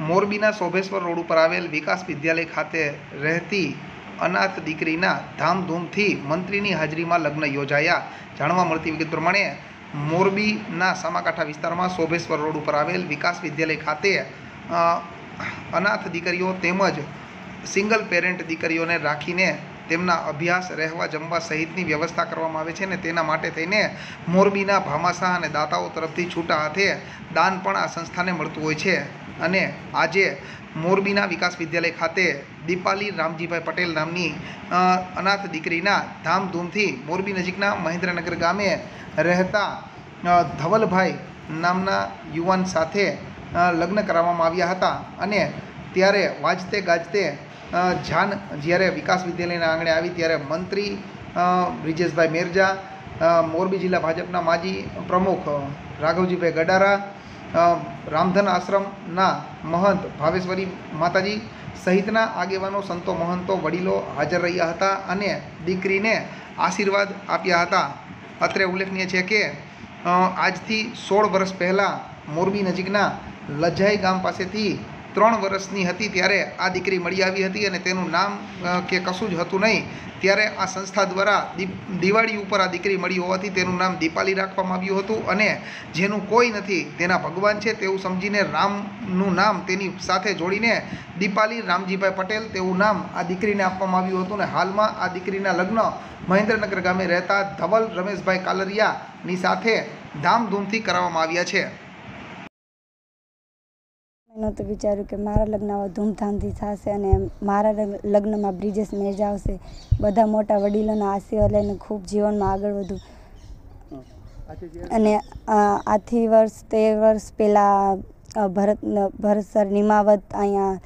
મોરબીના શોભેશ્વર રોડ ઉપર આવેલ વિકાસ વિદ્યાલય ખાતે રહેતી અનાથ દીકરીના ધામધૂમથી મંત્રીની હાજરીમાં લગ્ન યોજાયા. જાણવા મળતી વિગત પ્રમાણે મોરબીના સામાકાંઠા વિસ્તારમાં શોભેશ્વર રોડ ઉપર આવેલ વિકાસ વિદ્યાલય ખાતે અનાથ દીકરીઓ તેમજ સિંગલ પેરેન્ટ દીકરીઓને રાખીને તેમના અભ્યાસ, રહેવા, જમવા સહિતની વ્યવસ્થા કરવામાં આવે છે અને તેના માટે થઈને મોરબીના ભામાશાહ અને દાતાઓ તરફથી છૂટા હાથે દાન પણ આ સંસ્થાને મળતું હોય છે. અને આજે મોરબીના વિકાસ વિદ્યાલય ખાતે દીપાલી રામજીભાઈ પટેલ નામની અનાથ દીકરીના ધામધૂમથી મોરબી નજીકના મહેન્દ્રનગર ગામે રહેતા ધવલભાઈ નામના યુવાન સાથે લગ્ન કરાવવામાં આવ્યા હતા અને ત્યારે વાજતે ગાજતે જાન જ્યારે વિકાસ વિદ્યાલયના આંગણે આવી ત્યારે મંત્રી બ્રિજેશભાઈ મેરજા મોરબી જિલ્લા ભાજપના માજી પ્રમુખ રાઘવજીભાઈ ગડારા રામધન આશ્રમના મહંત ભાવેશ્વરી માતાજી સહિતના આગેવાનો, સંતો, મહંતો, વડીલો હાજર રહ્યા હતા અને દીકરીને આશીર્વાદ આપ્યા હતા. અત્રે ઉલ્લેખનીય છે કે આજથી સોળ વર્ષ પહેલાં મોરબી નજીકના લજાઈ ગામ પાસેથી ત્રણ વર્ષની હતી ત્યારે આ દીકરી મળી આવી હતી અને તેનું નામ કે કશું જ હતું નહીં, ત્યારે આ સંસ્થા દ્વારા દિવાળી ઉપર આ દીકરી મળી હોવાથી તેનું નામ દીપાલી રાખવામાં આવ્યું હતું અને જેનું કોઈ નથી, તેના ભગવાન છે તેવું સમજીને રામનું નામ તેની સાથે જોડીને દીપાલી રામજીભાઈ પટેલ તેવું નામ આ દીકરીને આપવામાં આવ્યું હતું અને હાલમાં આ દીકરીના લગ્ન મહેન્દ્રનગર ગામે રહેતા ધવલ રમેશભાઈ કાલરિયાની સાથે ધામધૂમથી કરાવવામાં આવ્યા છે. નહોતું વિચાર્યું કે મારા લગ્ન આવા ધૂમધામથી થશે અને મારા લગ્નમાં બ્રિજેશ મેજ આવશે બધા મોટા વડીલોના આશીર્વાદ લઈને ખૂબ જીવનમાં આગળ વધું. અને આથી વર્ષ તેર વર્ષ પહેલાં ભરત ભરત સર નિમાવત અહીંયા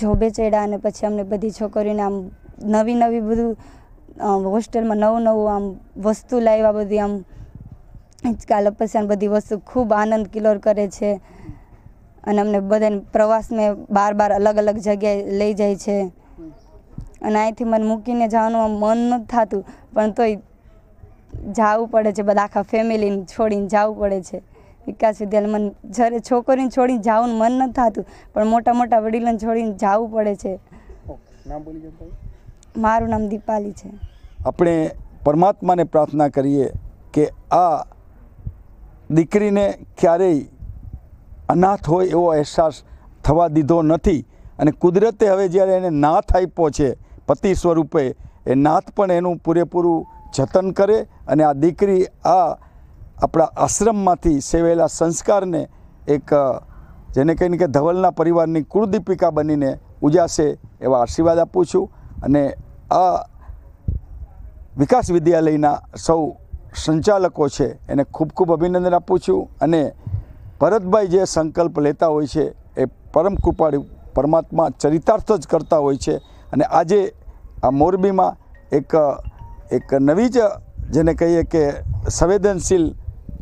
જોબે ચડ્યા અને પછી અમને બધી છોકરીઓને આમ નવી નવી બધું હોસ્ટેલમાં નવું નવું આમ વસ્તુ લાવ્યા બધી આમ. હિંચકા લપસ્યા બધી વસ્તુ ખૂબ આનંદ કિલોર કરે છે. અને અમને બધાને પ્રવાસમાં બાર બાર અલગ અલગ જગ્યાએ લઈ જાય છે. અને અહીંથી મને મૂકીને જવાનું આમ મન નથી થતું પણ તોય જવું પડે છે બધા આખા ફેમિલીને છોડીને જવું પડે છે. વિકાસ વિદ્યાલય મને જ્યારે છોકરીને છોડીને જવાનું મન નથી થતું પણ મોટા મોટા વડીલોને છોડીને જવું પડે છે. મારું નામ દીપાલી છે. આપણે પરમાત્માને પ્રાર્થના કરીએ કે આ દીકરીને ક્યારેય અનાથ હોય એવો અહેસાસ થવા દીધો નથી. અને કુદરતે હવે જ્યારે એને નાથ આપ્યો છે, પતિ સ્વરૂપે, એ નાથ પણ એનું પૂરેપૂરું જતન કરે અને આ દીકરી આ આપણા આશ્રમમાંથી સેવેલા સંસ્કારને એક જેને કહીને કે ધવલના પરિવારની કુળદીપિકા બનીને ઉજાશે એવા આશીર્વાદ આપું છું. અને આ વિકાસ વિદ્યાલયના સૌ સંચાલકો છે, એને ખૂબ ખૂબ અભિનંદન આપું છું. અને ભરતભાઈ જે સંકલ્પ લેતા હોય છે એ પરમ કૃપાળી પરમાત્મા ચરિતાર્થ જ કરતા હોય છે અને આજે આ મોરબીમાં એક એક નવી જ જેને કહીએ કે સંવેદનશીલ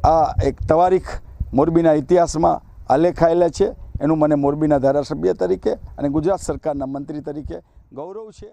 આ એક તવારીખ મોરબીના ઇતિહાસમાં આલેખાયેલા છે. એનું મને મોરબીના ધારાસભ્ય તરીકે અને ગુજરાત સરકારના મંત્રી તરીકે ગૌરવ છે.